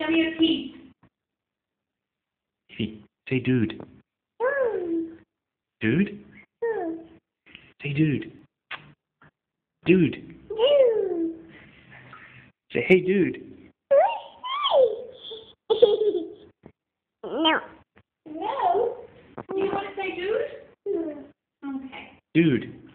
Show. Hey, say dude. Mm. Dude? Mm. Say dude. Dude. Dude. Say hey dude. no. No. You want to say dude? Hmm. Okay. Dude.